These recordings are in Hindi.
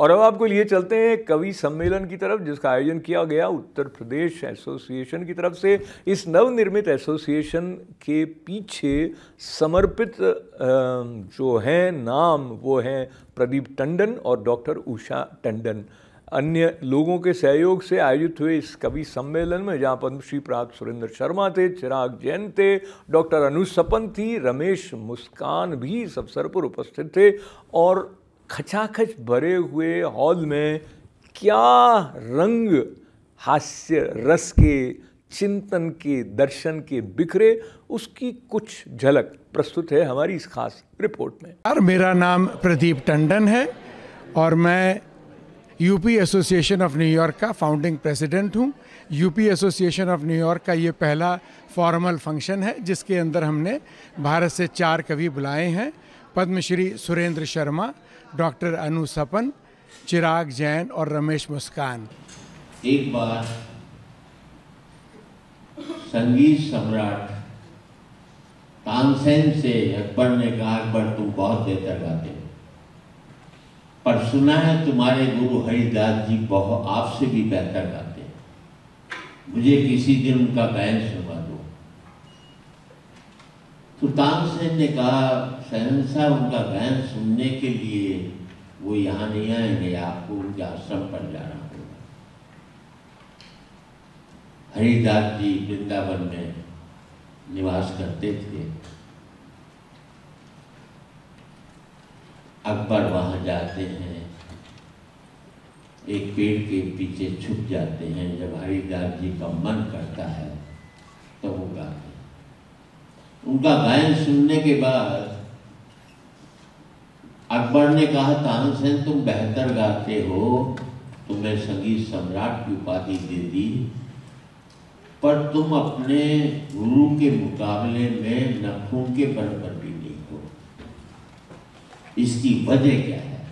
और अब आपको लिए चलते हैं कवि सम्मेलन की तरफ़, जिसका आयोजन किया गया उत्तर प्रदेश एसोसिएशन की तरफ़ से। इस नवनिर्मित एसोसिएशन के पीछे समर्पित जो हैं, नाम वो हैं प्रदीप टंडन और डॉक्टर उषा टंडन। अन्य लोगों के सहयोग से आयोजित हुए इस कवि सम्मेलन में, जहाँ पद्मश्री प्राप्त सुरेंद्र शर्मा थे, चिराग जैन थे, डॉक्टर अनुज सपन थी, रमेश मुस्कान भी इस अवसर पर उपस्थित थे और खचाखच भरे हुए हॉल में क्या रंग हास्य रस के, चिंतन के, दर्शन के बिखरे, उसकी कुछ झलक प्रस्तुत है हमारी इस खास रिपोर्ट में। यार, मेरा नाम प्रदीप टंडन है और मैं UP association of New York का फाउंडिंग प्रेसिडेंट हूँ। UP association of New York का ये पहला फॉर्मल फ़ंक्शन है, जिसके अंदर हमने भारत से चार कवि बुलाए हैं। पद्मश्री सुरेंद्र शर्मा डॉक्टर अनु सपन, चिराग जैन और रमेश मुस्कान। एक बार संगीत सम्राट तानसेन से अकबर ने कहा, अकबर तुम बहुत बेहतर गाते हो। पर सुना है तुम्हारे गुरु हरिदास जी बहुत आपसे भी बेहतर गाते हैं। मुझे किसी दिन उनका गायन सुनवा दो तो तानसेन ने कहा सहनसा उनका गायन सुनने के लिए वो यहाँ नहीं आएँगे, आपको उनके आश्रम पर जाना होगा। हरिदास जी वृंदावन में निवास करते थे। अकबर वहाँ जाते हैं। एक पेड़ के पीछे छुप जाते हैं जब हरिदास जी का मन करता हैं। उनका गायन सुनने के बाद अकबर ने कहा तानसेन तुम बेहतर गाते हो। तुम्हें संगीत सम्राट की उपाधि दे दी। पर तुम अपने गुरु के मुकाबले में नखों के बराबर भी नहीं हो। इसकी वजह क्या है?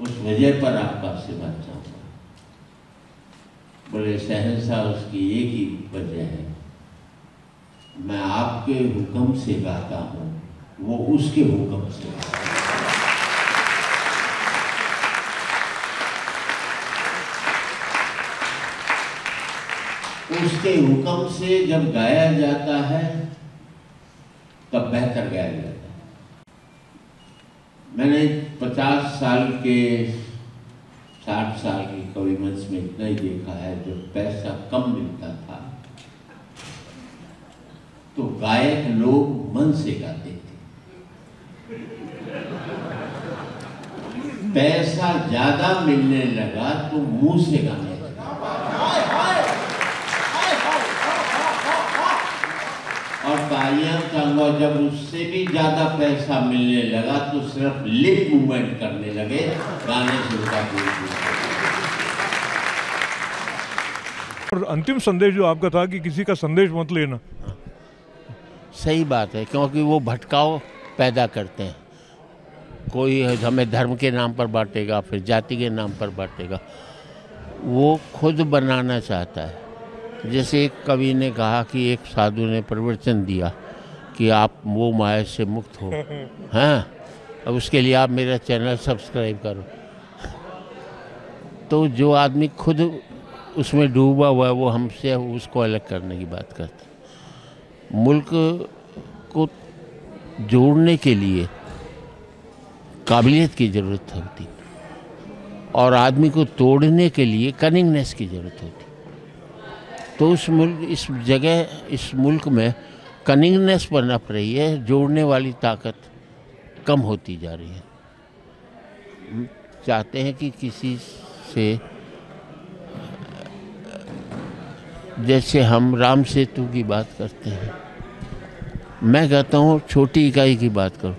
उस वजह पर आपका सेवा चाहूँगा बोले सहनसा उसकी एक ही वजह है। मैं आपके हुक्म से गाता हूँ। वो उसके हुक्म से उसके हुक्म से जब गाया जाता है, तब बेहतर गाया जाता है। मैंने पचास साल के, साठ साल के कवि मंच में इतना ही देखा है, जो पैसा कम मिलता था। तो गायक लोग मन से गाते थे। पैसा ज़्यादा मिलने लगा तो मुँह से गाने और तालियाँ चाहूँगा जब उससे भी ज़्यादा पैसा मिलने लगा तो सिर्फ़ लिप मूवमेंट करने लगे, गाने से उनका और अंतिम संदेश जो आपका था कि किसी का संदेश मत लेना। सही बात है क्योंकि वो भटकाव पैदा करते हैं। कोई हमें धर्म के नाम पर बांटेगा फिर जाति के नाम पर बांटेगा वो खुद बनाना चाहता है। जैसे एक कवि ने कहा कि एक साधु ने प्रवचन दिया कि आप वो माया से मुक्त हो। हाँ अब उसके लिए आप मेरा चैनल सब्सक्राइब करो। तो जो आदमी खुद उसमें डूबा हुआ है वो हमसे उसको अलग करने की बात करता मुल्क को जोड़ने के लिए काबिलियत की ज़रूरत होती और आदमी को तोड़ने के लिए कनिंगनेस की ज़रूरत होती। तो उस मुल्क, इस जगह, इस मुल्क में कनिंगनेस पनप रही है, जोड़ने वाली ताकत कम होती जा रही है। चाहते हैं कि किसी से जैसे हम राम सेतु की बात करते हैं। मैं कहता हूँ, छोटी इकाई की बात करो।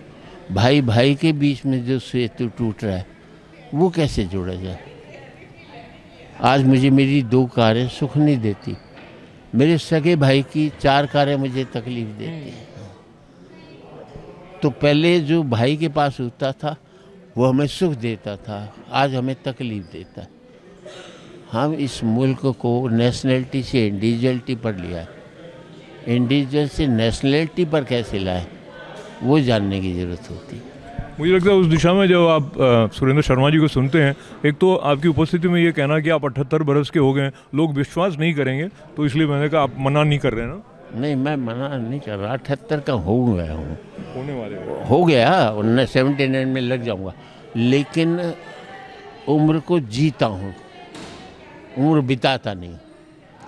भाई भाई के बीच में जो सेतु टूट रहा है, वो कैसे जोड़ा जाए? आज मुझे मेरी दो कारें सुख नहीं देती। मेरे सगे भाई की चार कारें मुझे तकलीफ़ देती हैं। तो पहले जो भाई के पास होता था, वो हमें सुख देता था, आज हमें तकलीफ़ देता है। हम इस मुल्क को नेशनलिटी से इंडिविजुअलिटी पर लिया है। इंडिविजुअल से नेशनलिटी पर कैसे लाए वो जानने की ज़रूरत होती। है मुझे लगता है उस दिशा में जब आप सुरेंद्र शर्मा जी को सुनते हैं एक तो आपकी उपस्थिति में ये कहना कि आप अठहत्तर बरस के हो गए हैं लोग विश्वास नहीं करेंगे तो इसलिए मैंने कहा आप मना नहीं कर रहे ना? नहीं मैं मना नहीं कर रहा अठहत्तर का हो गया हूँ। होने वाले हो। गया उन्नीस सेवेंटी नाइन में लग जाऊँगा लेकिन उम्र को जीता हूँ। उम्र बिताता नहीं।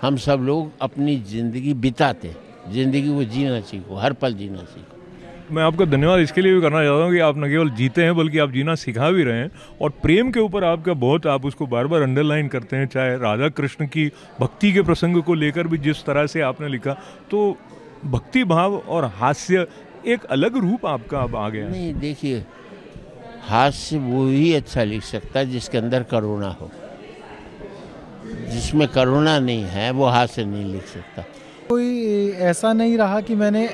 हम सब लोग अपनी ज़िंदगी बिताते ज़िंदगी को जीना सीखो हर पल जीना सीखो। मैं आपका धन्यवाद इसके लिए भी करना चाहता हूँ कि आप न केवल जीते हैं बल्कि आप जीना सिखा भी रहे हैं। और प्रेम के ऊपर आपका बहुत आप उसको बार बार अंडरलाइन करते हैं चाहे राधा कृष्ण की भक्ति के प्रसंग को लेकर भी जिस तरह से आपने लिखा तो भक्ति भाव और हास्य एक अलग रूप आपका अब आ गया नहीं देखिए हास्य वो ही अच्छा लिख सकता है जिसके अंदर करुणा हो। जिसमें करुणा नहीं है, वो हास्य नहीं लिख सकता। कोई ऐसा नहीं रहा कि मैंने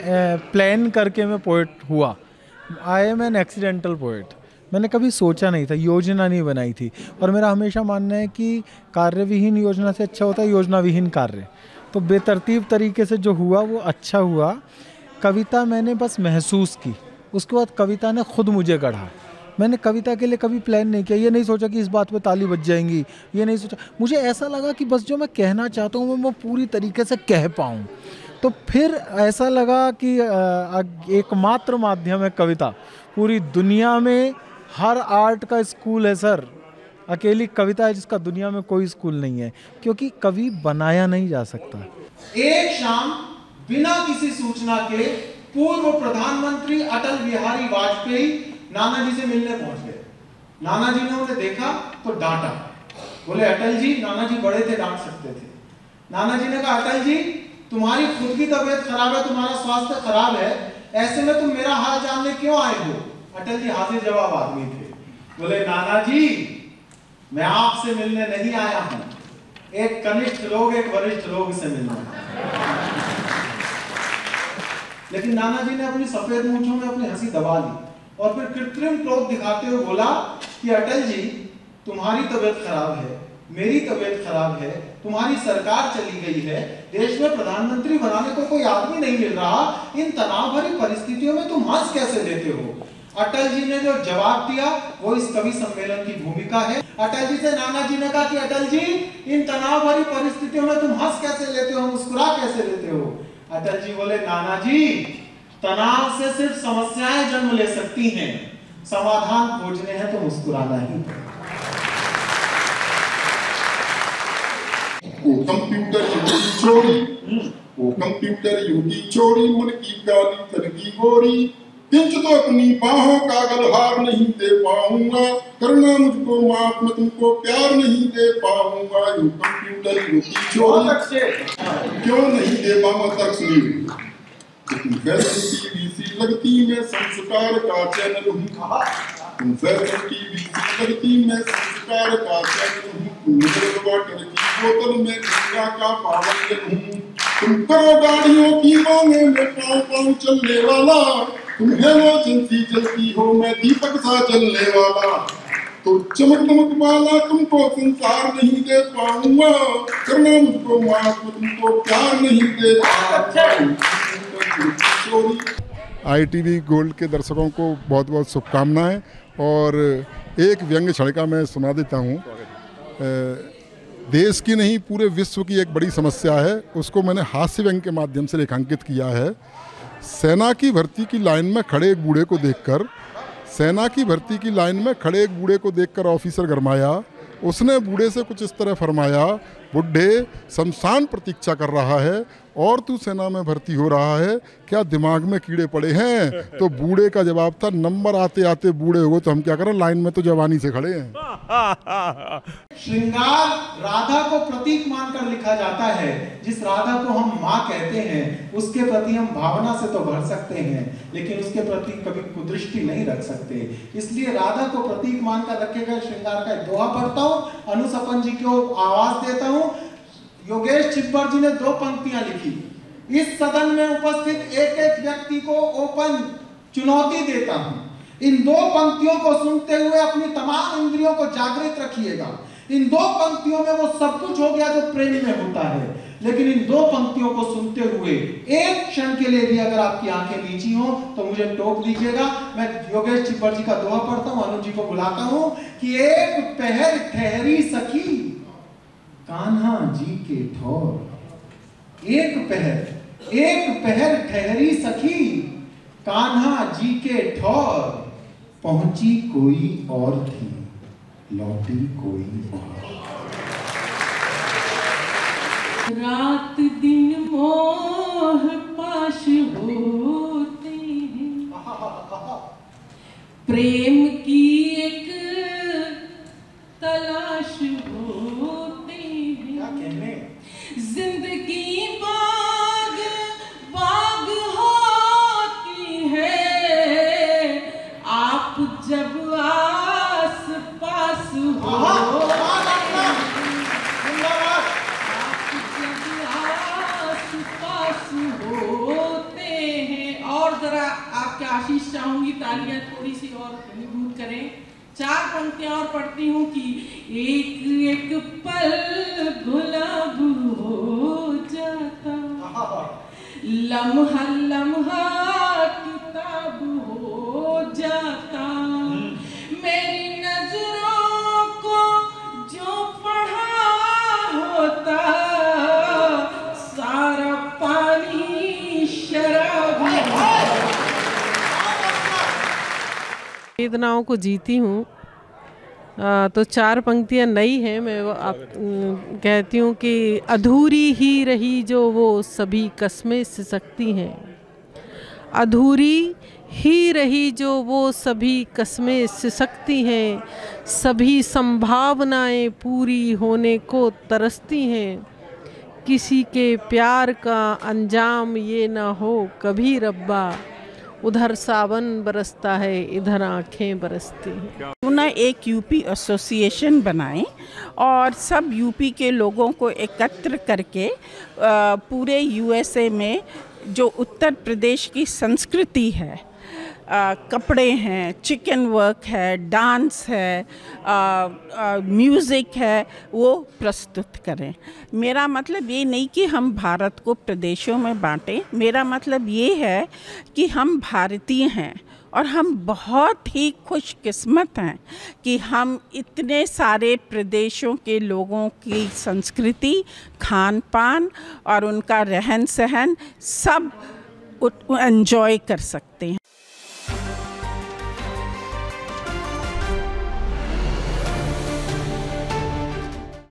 प्लान करके मैं पोइट हुआ। I am an accidental poet मैंने कभी सोचा नहीं था, योजना नहीं बनाई थी। और मेरा हमेशा मानना है कि कार्य विहीन योजना से अच्छा होता है योजना विहीन कार्य। तो बेतरतीब तरीके से जो हुआ, वो अच्छा हुआ। कविता मैंने बस महसूस की। उसके बाद कविता ने खुद मुझे गढ़ा। मैंने कविता के लिए कभी प्लान नहीं किया। ये नहीं सोचा कि इस बात पे ताली बज जाएँगी। ये नहीं सोचा। मुझे ऐसा लगा कि बस जो मैं कहना चाहता हूँ, वो मैं पूरी तरीके से कह पाऊँ। तो फिर ऐसा लगा कि एकमात्र माध्यम है कविता। पूरी दुनिया में हर आर्ट का स्कूल है, सर। अकेली कविता है जिसका दुनिया में कोई स्कूल नहीं है। क्योंकि कवि बनाया नहीं जा सकता। एक शाम बिना किसी सूचना के पूर्व प्रधानमंत्री अटल बिहारी वाजपेयी नाना जी से मिलने पहुँच गए। नाना जी ने उन्हें देखा तो डांटा। बोले, अटल जी, नाना जी बड़े थे, डांट सकते थे। नाना जी ने कहा, अटल जी, तुम्हारी खुद की तबीयत खराब है, तुम्हारा स्वास्थ्य खराब है। ऐसे में तुम मेरा हाल जानने क्यों आए हो? अटल जी हाजिर जवाब, आदमी थे। बोले, नाना जी, मैं आपसे मिलने नहीं आया हूँ। एक कनिष्ठ लोग, एक वरिष्ठ लोग से मिलने। लेकिन नाना जी ने अपनी सफ़ेद मूंछों में अपनी हँसी दबा ली। और फिर कृत्रिम क्रोध दिखाते हुए बोला कि अटल जी, तुम्हारी तबीयत खराब है, मेरी तबीयत खराब है, तुम्हारी सरकार चली गई है, देश में प्रधानमंत्री बनाने को कोई आदमी नहीं मिल रहा, इन तनाव भरी परिस्थितियों में तुम हंस कैसे लेते हो? अटल जी ने जो जवाब दिया, वो इस कवि सम्मेलन की भूमिका है। अटल जी से नाना जी ने कहा कि अटल जी, इन तनाव भरी परिस्थितियों में तुम हंस कैसे लेते हो, मुस्कुरा कैसे लेते हो? अटल जी बोले नाना जी तनाव से सिर्फ़ समस्याएँ जन्म ले सकती हैं। समाधान खोजने हैं तो मुस्कुराना ही वो कंप्यूटर युगी छोरी वो कंप्यूटर युगी छोरी मन की काली तन की गोरी। किंच तो अपनी बाहों का गलहार नहीं दे पाऊँगा। करना मुझको माफ़ मैं तुमको प्यार नहीं दे पाऊँगा। यू कंप्यूटर बहुत छोरी क्यों नहीं दे पाऊँगा तक सुनी लगती मैं संस्कार का चैनल हूँ सी लगती मैं संस्कार का चैनल हूँ वाटर की बोतल में गंगा का पावन हूँ, तुम करो गाड़ियों की मांगे में पाँव पाँव चलने वाला, तुम हेलोजन सी जलती हो मैं दीपक सा जलने वाला तो चमक दमक वाला तुमको संसार नहीं दे पाऊँगा करना मुझको माफ़ तुमको प्यार नहीं दे पाऊँगा आईटीवी गोल्ड के दर्शकों को बहुत बहुत शुभकामनाएँ और एक व्यंग छड़का मैं सुना देता हूँ। देश की नहीं, पूरे विश्व की एक बड़ी समस्या है। उसको मैंने हास्य व्यंग के माध्यम से रेखांकित किया है। सेना की भर्ती की लाइन में खड़े एक बूढ़े को देखकर, सेना की भर्ती की लाइन में खड़े एक बूढ़े को देखकर ऑफिसर गरमाया। उसने बूढ़े से कुछ इस तरह फरमाया, बुढ़े, शमशान प्रतीक्षा कर रहा है। और तू सेना में भर्ती हो रहा है, क्या दिमाग में कीड़े पड़े हैं? तो बूढ़े का जवाब था, नंबर आते आते बूढ़े हो तो हम क्या करें? लाइन में तो जवानी से खड़े हैं। श्रृंगार राधा को प्रतीक मानकर लिखा जाता है, जिस राधा को हम माँ कहते हैं, उसके प्रति हम भावना से तो भर सकते हैं, लेकिन उसके प्रति कभी कुदृष्टि नहीं रख सकते। इसलिए राधा को प्रतीक मानकर रखे गए श्रृंगार का दोहा पढ़ता हूँ, अनुसपन जी को आवाज़ देता हूँ योगेश छिब्बर जी ने दो पंक्तियाँ लिखी। इस सदन में उपस्थित एक एक व्यक्ति को ओपन चुनौती देता हूँ। इन दो पंक्तियों को सुनते हुए अपनी तमाम इंद्रियों को जागृत रखिएगा। इन दो पंक्तियों में वो सब कुछ हो गया जो प्रेम में होता है। लेकिन इन दो पंक्तियों को सुनते हुए एक क्षण के लिए भी अगर आपकी आँखें नीची हो तो मुझे टोक दीजिएगा। मैं योगेश चिब्बर जी का दोहा पढ़ता हूँ, अनुज जी को बुलाता हूँ कि एक पहर ठहरी सखी। कान्हा जी के ठोर एक पहर एक पहर ठहरी सखी कान्हा जी के ठोर पहुँची कोई और थी लौटी कोई और। रात दिन मोह पाश होते हैं। प्रेम की पंक्तियाँ और पढ़ती हूँ कि एक एक पल गुलाब हो जाता। लम्हा लम्हा किताब हो जाता। मेरी नज़रों को जो पढ़ा होता सारा पानी शराब वेदनाओं को जीती हूँ आ, तो चार पंक्तियाँ नई हैं मैं वो आप कहती हूँ कि अधूरी ही रही जो वो सभी कस्में सिसकती हैं। अधूरी ही रही जो वो सभी कस्में सिसकती हैं सभी संभावनाएँ पूरी होने को तरसती हैं। किसी के प्यार का अंजाम ये ना हो कभी रब्बा। उधर सावन बरसता है, इधर आँखें बरसती हैं। ना एक यूपी एसोसिएशन बनाएँ और सब यूपी के लोगों को एकत्र करके पूरे यूएसए में जो उत्तर प्रदेश की संस्कृति है अ, कपड़े हैं चिकन वर्क है डांस है म्यूज़िक है वो प्रस्तुत करें। मेरा मतलब ये नहीं कि हम भारत को प्रदेशों में बांटें मेरा मतलब ये है कि हम भारतीय हैं और हम बहुत ही खुशकिस्मत हैं कि हम इतने सारे प्रदेशों के लोगों की संस्कृति खान पान और उनका रहन सहन सब एंजॉय कर सकते हैं।